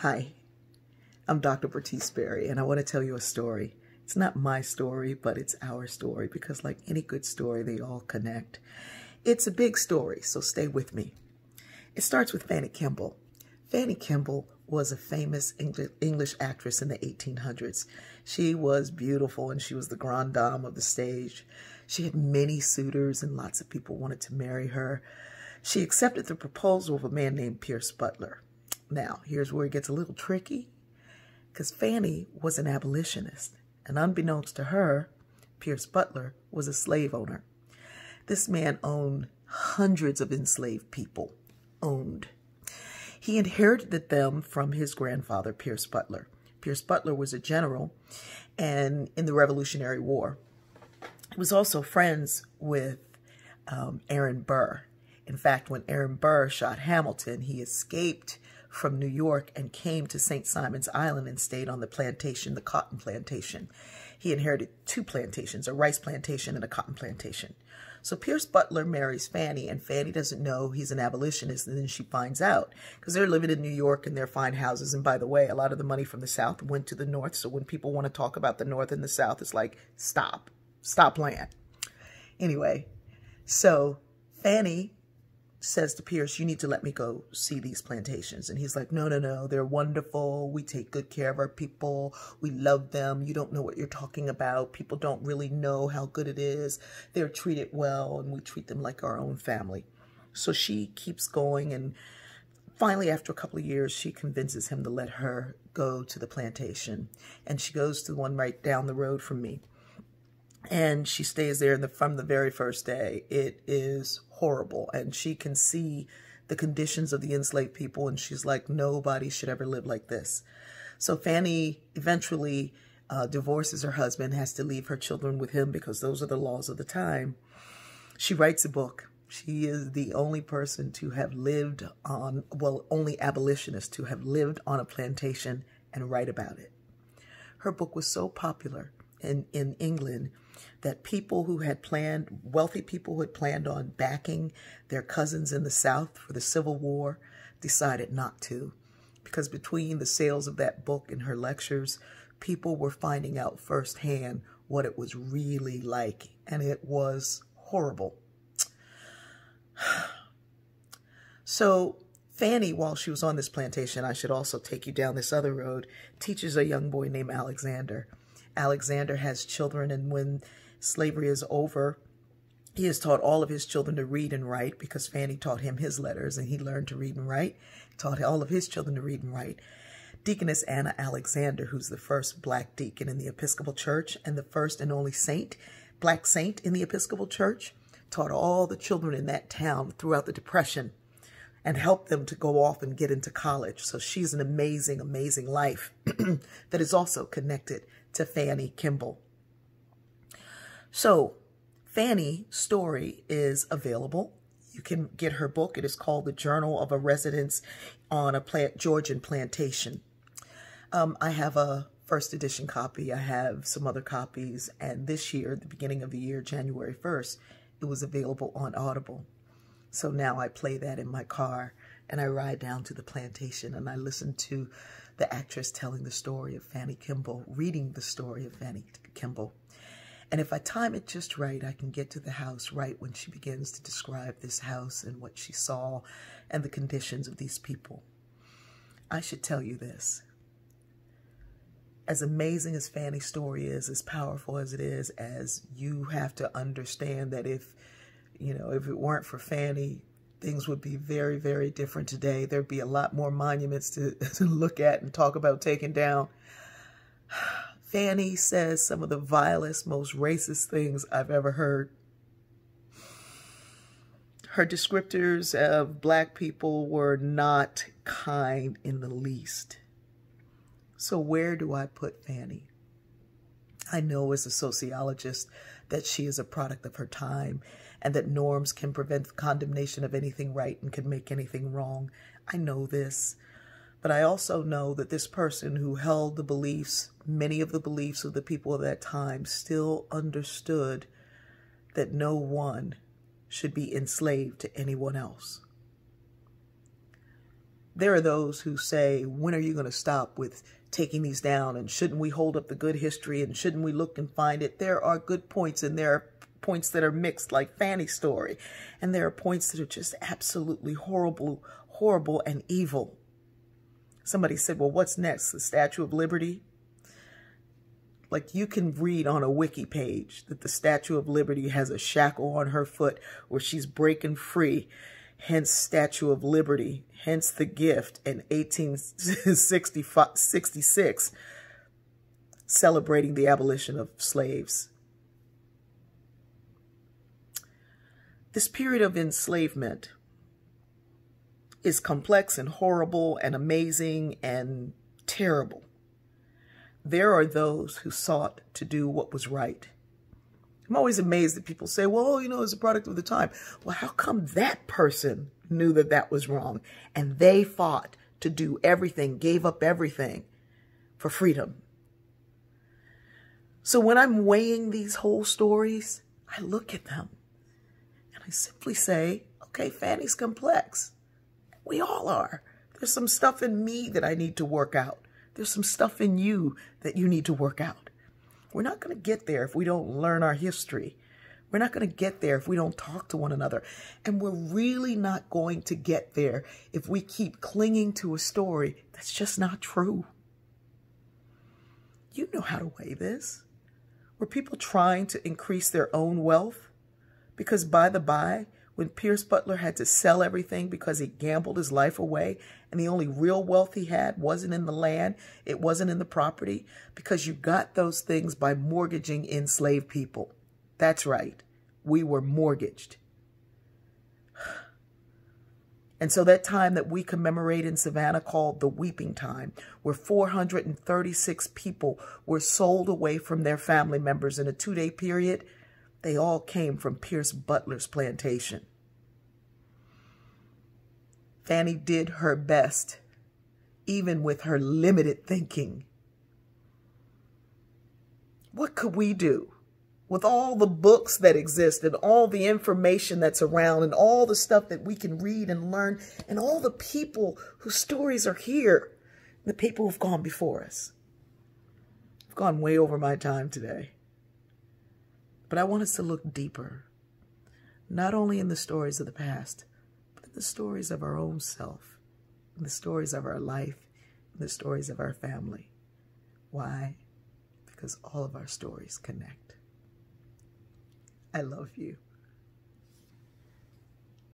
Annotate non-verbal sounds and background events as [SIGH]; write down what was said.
Hi, I'm Dr. Bertice Berry, and I want to tell you a story. It's not my story, but it's our story because, like any good story, they all connect. It's a big story, so stay with me. It starts with Fanny Kemble. Fanny Kemble was a famous English actress in the 1800s. She was beautiful and she was the grande dame of the stage. She had many suitors and lots of people wanted to marry her. She accepted the proposal of a man named Pierce Butler. Now, here's where it gets a little tricky because Fanny was an abolitionist, and unbeknownst to her, Pierce Butler was a slave owner. This man owned hundreds of enslaved people, owned. He inherited them from his grandfather, Pierce Butler. Pierce Butler was a general and in the Revolutionary War. He was also friends with um, Aaron Burr. In fact, when Aaron Burr shot Hamilton, he escaped from New York and came to St. Simon's Island and stayed on the plantation, the cotton plantation. He inherited two plantations, a rice plantation and a cotton plantation. So Pierce Butler marries Fanny, and Fanny doesn't know he's an abolitionist, and then she finds out because they're living in New York in their fine houses. And by the way, a lot of the money from the South went to the North. So when people want to talk about the North and the South, it's like, stop, stop playing. Anyway, so Fanny says to Pierce, you need to let me go see these plantations. And he's like, no, no, no, they're wonderful. We take good care of our people. We love them. You don't know what you're talking about. People don't really know how good it is. They're treated well and we treat them like our own family. So she keeps going and finally, after a couple of years, she convinces him to let her go to the plantation. And she goes to the one right down the road from me and she stays there the, from the very first day. It is horrible, and she can see the conditions of the enslaved people, and she's like, nobody should ever live like this. So Fanny eventually uh, divorces her husband, has to leave her children with him because those are the laws of the time. She writes a book. She is the only person to have lived on, well, only abolitionist to have lived on a plantation and write about it. Her book was so popular in, in England that people who had planned, wealthy people who had planned on backing their cousins in the South for the Civil War, decided not to. Because between the sales of that book and her lectures, people were finding out firsthand what it was really like. And it was horrible. [SIGHS] So Fanny, while she was on this plantation, I should also take you down this other road, teaches a young boy named Alexander. Alexander has children, and when slavery is over, he has taught all of his children to read and write because Fanny taught him his letters and he learned to read and write. taught all of his children to read and write. Deaconess Anna Alexander, who's the first black deacon in the Episcopal Church and the first and only saint, black saint in the Episcopal Church, taught all the children in that town throughout the Depression and helped them to go off and get into college. So she's an amazing, amazing life [CLEARS THROAT] that is also connected to Fanny Kemble. So Fanny's story is available. You can get her book. It is called The Journal of a Residence on a plant, Georgian Plantation. Um, I have a first edition copy. I have some other copies. And this year, the beginning of the year, January 1st, it was available on Audible. So now I play that in my car and I ride down to the plantation and I listen to the actress telling the story of Fanny Kemble, reading the story of Fanny Kemble. And if I time it just right, I can get to the house right when she begins to describe this house and what she saw and the conditions of these people. I should tell you this. As amazing as Fanny's story is, as powerful as it is, as you have to understand that if, you know, if it weren't for Fanny, things would be very, very different today. There'd be a lot more monuments to, [LAUGHS] to look at and talk about taking down. [SIGHS] Fanny says some of the vilest, most racist things I've ever heard. Her descriptors of black people were not kind in the least. So where do I put Fanny? I know as a sociologist that she is a product of her time and that norms can prevent condemnation of anything right and can make anything wrong. I know this. But I also know that this person who held the beliefs, many of the beliefs of the people of that time, still understood that no one should be enslaved to anyone else. There are those who say, when are you going to stop with taking these down? And shouldn't we hold up the good history? And shouldn't we look and find it? There are good points and there are points that are mixed like Fanny's story. And there are points that are just absolutely horrible, horrible and evil. Somebody said, well, what's next? The Statue of Liberty? Like you can read on a wiki page that the Statue of Liberty has a shackle on her foot where she's breaking free. Hence Statue of Liberty. Hence the gift in 1866 celebrating the abolition of slaves. This period of enslavement is complex and horrible and amazing and terrible. There are those who sought to do what was right. I'm always amazed that people say, well, you know, it's a product of the time. Well, how come that person knew that that was wrong and they fought to do everything, gave up everything for freedom? So when I'm weighing these whole stories, I look at them I simply say, okay, Fanny's complex. We all are. There's some stuff in me that I need to work out. There's some stuff in you that you need to work out. We're not going to get there if we don't learn our history. We're not going to get there if we don't talk to one another. And we're really not going to get there if we keep clinging to a story that's just not true. You know how to weigh this. Were people trying to increase their own wealth? Because by the by, when Pierce Butler had to sell everything because he gambled his life away and the only real wealth he had wasn't in the land, it wasn't in the property, because you got those things by mortgaging enslaved people. That's right. We were mortgaged. [SIGHS] And so that time that we commemorate in Savannah called the weeping time, where 436 people were sold away from their family members in a two-day period, they all came from Pierce Butler's plantation. Fanny did her best, even with her limited thinking. What could we do with all the books that exist and all the information that's around and all the stuff that we can read and learn and all the people whose stories are here, the people who've gone before us? I've gone way over my time today. But I want us to look deeper, not only in the stories of the past, but in the stories of our own self, in the stories of our life, in the stories of our family. Why? Because all of our stories connect. I love you.